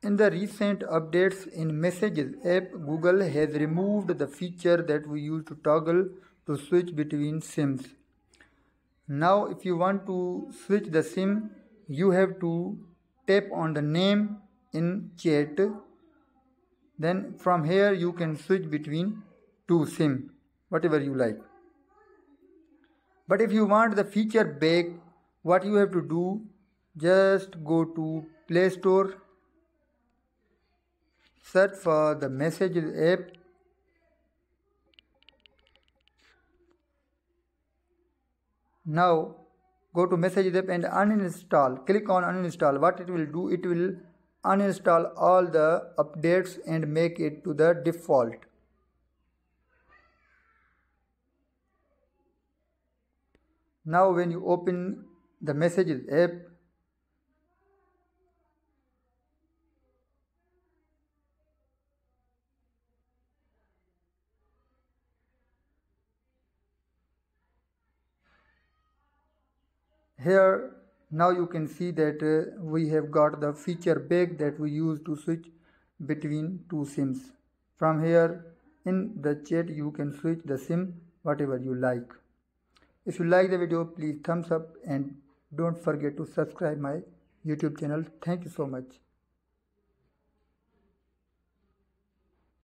In the recent updates in Messages app, Google has removed the feature that we used to toggle to switch between SIMs. Now, if you want to switch the SIM, you have to tap on the name in chat. Then from here you can switch between two SIM, whatever you like. But if you want the feature back, what you have to do, just go to Play Store search for the messages app now go to messages app and uninstall. Click on uninstall. What it will do it will uninstall all the updates and make it to the default. Now when you open the messages app here now you can see that uh, we have got the feature back that we use to switch between two sims. From here in the chat you can switch the sim whatever you like. If you like the video please thumbs up and don't forget to subscribe my youtube channel. Thank you so much